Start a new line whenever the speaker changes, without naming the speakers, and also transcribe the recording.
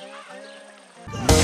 Yeah.